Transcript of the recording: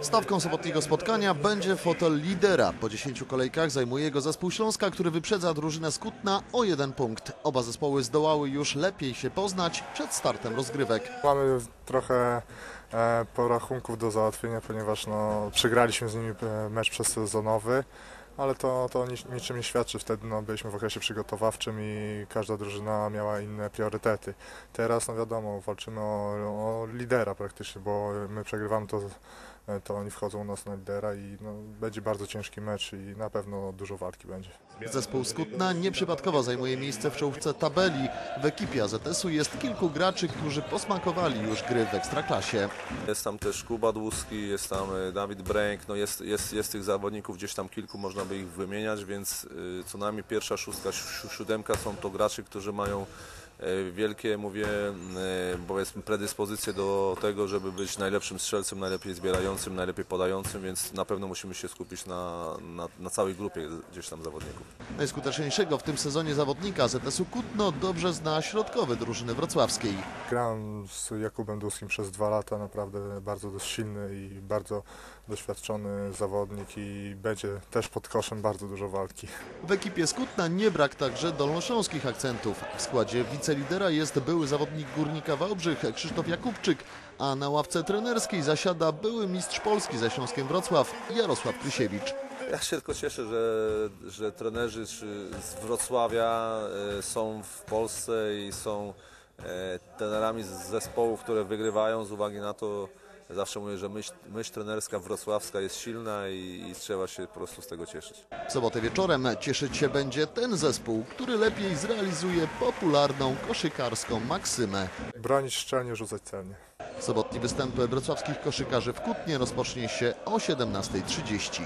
Stawką sobotniego spotkania będzie fotel lidera. Po 10 kolejkach zajmuje go zespół Śląska, który wyprzedza drużynę Skutna o jeden punkt. Oba zespoły zdołały już lepiej się poznać przed startem rozgrywek. Mamy trochę e, porachunków do załatwienia, ponieważ no, przegraliśmy z nimi e, mecz przezsezonowy, ale to, to nic- niczym nie świadczy. Wtedy no, byliśmy w okresie przygotowawczym i każda drużyna miała inne priorytety. Teraz, no wiadomo, walczymy o, o lidera praktycznie, bo my przegrywamy to, to oni wchodzą u nas na lidera i no, będzie bardzo ciężki mecz i na pewno dużo walki będzie. Zespół Skutna nieprzypadkowo zajmuje miejsce w czołówce tabeli. W ekipie AZS-u jest kilku graczy, którzy posmakowali już gry w Ekstraklasie. Jest tam też Kuba Dłuski, jest tam e, Dawid Bręk, no jest, jest, jest tych zawodników gdzieś tam kilku, można by ich wymieniać, więc y, co najmniej pierwsza szóstka, si- siódemka są to gracze, którzy mają e, wielkie, mówię, e, powiedzmy predyspozycje do tego, żeby być najlepszym strzelcem, najlepiej zbierającym, najlepiej podającym, więc na pewno musimy się skupić na, na, na całej grupie gdzieś tam zawodników. Najskuteczniejszego w tym sezonie zawodnika AZS-u Kutno dobrze zna środkowy drużyny wrocławskiej. Grałem z Jakubem Duskim przez dwa lata, naprawdę bardzo dość silny i bardzo doświadczony zawodnik i będzie też pod koszem bardzo dużo walki. W ekipie Skutna nie brak także dolnośląskich akcentów. W składzie wicelidera jest były zawodnik Górnika Wałbrzych Krzysztof Jakubczyk, a na ławce trenerskiej zasiada były mistrz Polski ze Śląskiem Wrocław Jarosław Krysiewicz. Ja się tylko cieszę, że, że trenerzy z Wrocławia e, są w Polsce i są e, trenerami z zespołów, które wygrywają z uwagi na to, zawsze mówię, że myśl, myśl trenerska wrocławska jest silna i, i trzeba się po prostu z tego cieszyć. W sobotę wieczorem cieszyć się będzie ten zespół, który lepiej zrealizuje popularną koszykarską maksymę. Bronić szczelnie, rzucać celnie. Sobotni występ wrocławskich koszykarzy w Kutnie rozpocznie się o 17.30.